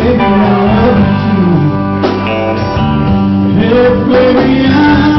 baby, I love you. Hey, baby, I